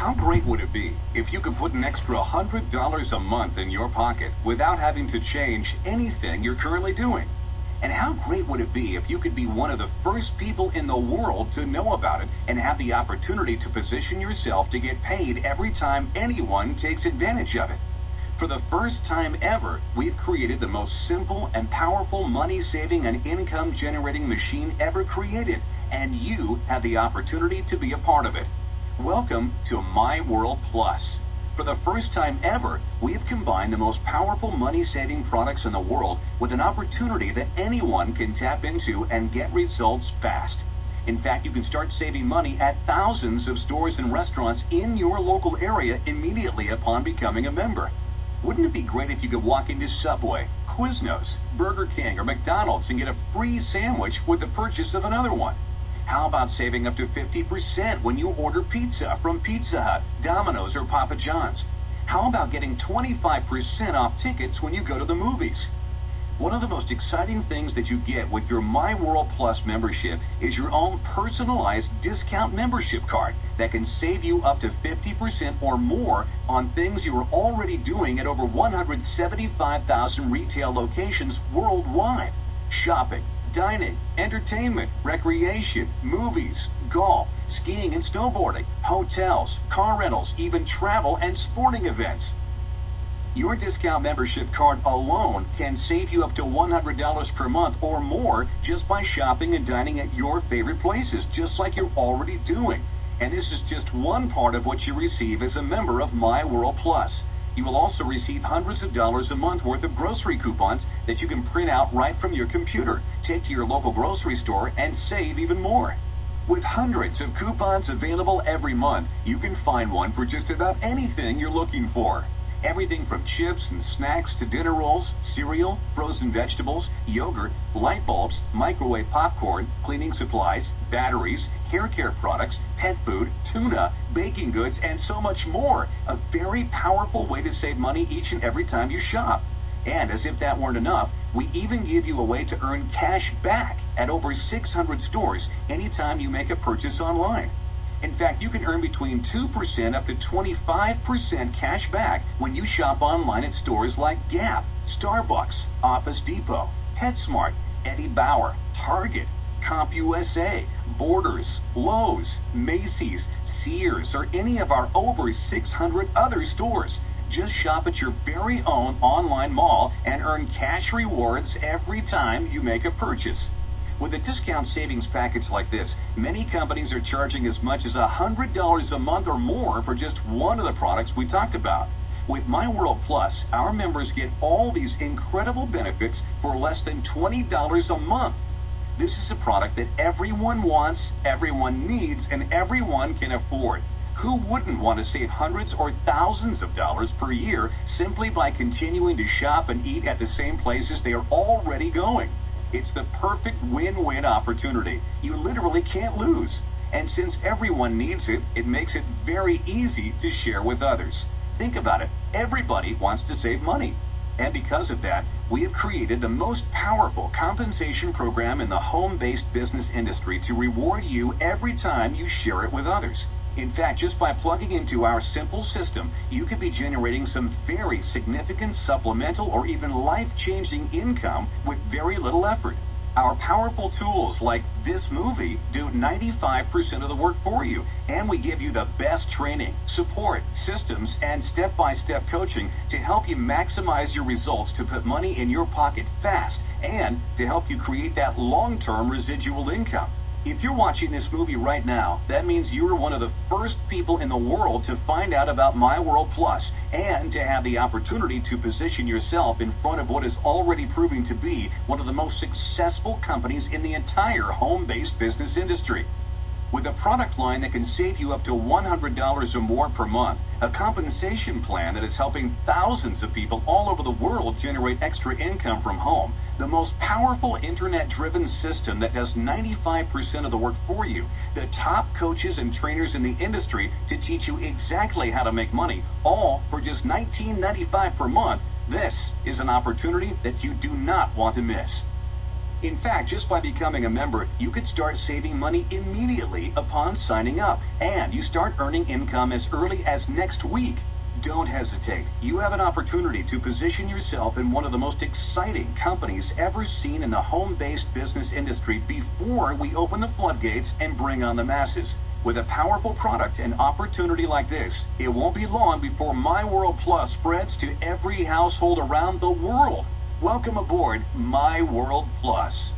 How great would it be if you could put an extra $100 a month in your pocket without having to change anything you're currently doing? And how great would it be if you could be one of the first people in the world to know about it and have the opportunity to position yourself to get paid every time anyone takes advantage of it? For the first time ever, we've created the most simple and powerful money saving and income generating machine ever created, and you have the opportunity to be a part of it. Welcome to My World Plus. For the first time ever, we have combined the most powerful money saving products in the world with an opportunity that anyone can tap into and get results fast. In fact, you can start saving money at thousands of stores and restaurants in your local area immediately upon becoming a member. Wouldn't it be great if you could walk into Subway, Quiznos, Burger King, or McDonald's and get a free sandwich with the purchase of another one? How about saving up to 50% when you order pizza from Pizza Hut, Domino's, or Papa John's? How about getting 25% off tickets when you go to the movies? One of the most exciting things that you get with your My World Plus membership is your own personalized discount membership card that can save you up to 50% or more on things you are already doing at over 175,000 retail locations worldwide. Shopping, dining, entertainment, recreation, movies, golf, skiing and snowboarding, hotels, car rentals, even travel and sporting events. Your discount membership card alone can save you up to $100 per month or more just by shopping and dining at your favorite places, just like you're already doing. And this is just one part of what you receive as a member of My World Plus. You will also receive hundreds of dollars a month worth of grocery coupons that you can print out right from your computer, take to your local grocery store, and save even more. With hundreds of coupons available every month, you can find one for just about anything you're looking for. Everything from chips and snacks to dinner rolls, cereal, frozen vegetables, yogurt, light bulbs, microwave popcorn, cleaning supplies, batteries, hair care products, pet food, tuna, baking goods, and so much more. A very powerful way to save money each and every time you shop. And as if that weren't enough, we even give you a way to earn cash back at over 600 stores anytime you make a purchase online. In fact, you can earn between 2% up to 25% cash back when you shop online at stores like Gap, Starbucks, Office Depot, PetSmart, Eddie Bauer, Target, CompUSA, Borders, Lowe's, Macy's, Sears, or any of our over 600 other stores. Just shop at your very own online mall and earn cash rewards every time you make a purchase. With a discount savings package like this, many companies are charging as much as $100 a month or more for just one of the products we talked about. With My World Plus, our members get all these incredible benefits for less than $20 a month. This is a product that everyone wants, everyone needs, and everyone can afford. Who wouldn't want to save hundreds or thousands of dollars per year simply by continuing to shop and eat at the same places they are already going? It's the perfect win-win opportunity. You literally can't lose. And since everyone needs it, it makes it very easy to share with others. Think about it. Everybody wants to save money. And because of that, we have created the most powerful compensation program in the home-based business industry to reward you every time you share it with others. In fact, just by plugging into our simple system, you could be generating some very significant supplemental or even life-changing income with very little effort. Our powerful tools like this movie do 95% of the work for you, and we give you the best training, support, systems, and step-by-step coaching to help you maximize your results to put money in your pocket fast and to help you create that long-term residual income. If you're watching this movie right now, that means you are one of the first people in the world to find out about My World Plus and to have the opportunity to position yourself in front of what is already proving to be one of the most successful companies in the entire home-based business industry. With a product line that can save you up to $100 or more per month, a compensation plan that is helping thousands of people all over the world generate extra income from home, the most powerful internet-driven system that does 95% of the work for you, the top coaches and trainers in the industry to teach you exactly how to make money, all for just $19.95 per month, this is an opportunity that you do not want to miss. In fact, just by becoming a member, you could start saving money immediately upon signing up, and you start earning income as early as next week. Don't hesitate. You have an opportunity to position yourself in one of the most exciting companies ever seen in the home-based business industry before we open the floodgates and bring on the masses. With a powerful product and opportunity like this, it won't be long before My World Plus spreads to every household around the world. Welcome aboard My World Plus.